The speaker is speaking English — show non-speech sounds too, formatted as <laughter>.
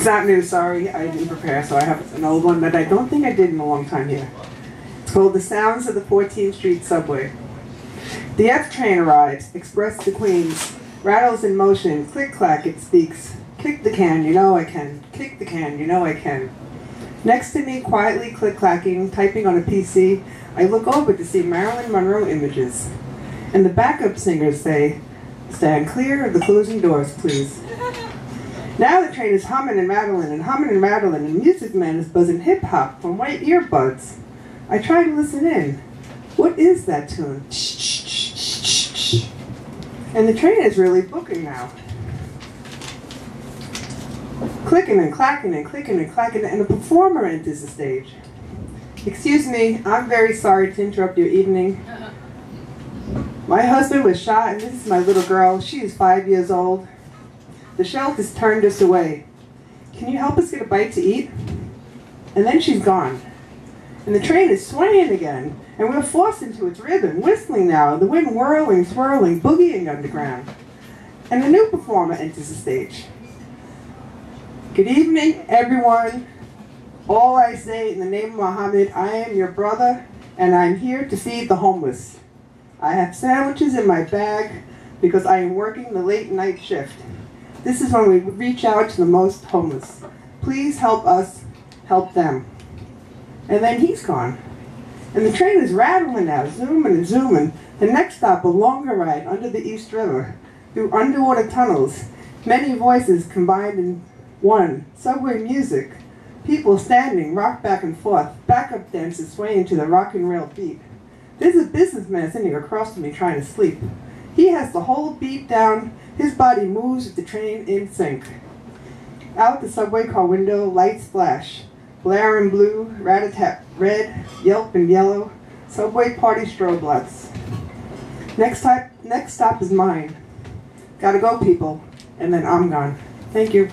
It's not new, sorry, I didn't prepare, so I have an old one that I don't think I did in a long time here. It's called The Sounds of the 14th Street Subway. The F train arrives, express to Queens, rattles in motion, click clack it speaks. Kick the can, you know I can. Kick the can, you know I can. Next to me, quietly click clacking, typing on a PC, I look over to see Marilyn Monroe images. And the backup singers say, Stand clear of the closing doors, please. Now the train is humming and rattling and humming and rattling, and Music Man is buzzing hip hop from white earbuds. I try to listen in. What is that tune? And the train is really booking now. Clicking and clacking and clicking and clacking, and a performer enters the stage. Excuse me, I'm very sorry to interrupt your evening. <laughs> My husband was shot, and this is my little girl. She is five years old. The shelf has turned us away. Can you help us get a bite to eat? And then she's gone. And the train is swaying again, and we're forced into its rhythm, whistling now, the wind whirling, swirling, boogieing underground. And a new performer enters the stage. Good evening, everyone. All I say in the name of Muhammad, I am your brother, and I'm here to feed the homeless. I have sandwiches in my bag because I am working the late night shift. This is when we reach out to the most homeless. Please help us help them. And then he's gone. And the train is rattling now, zooming and zooming. The next stop, a longer ride under the East River, through underwater tunnels. Many voices combined in one. Subway music. People standing, rock back and forth. Backup dancers swaying to the rock and roll beat. There's a businessman sitting across from me trying to sleep. He has the whole beat down. His body moves with the train in sync. Out the subway car window, lights flash. Blare and blue, rat-a-tat red, yelp and yellow. Subway party strobe lights. Next, type, next stop is mine. Gotta go, people. And then I'm gone. Thank you.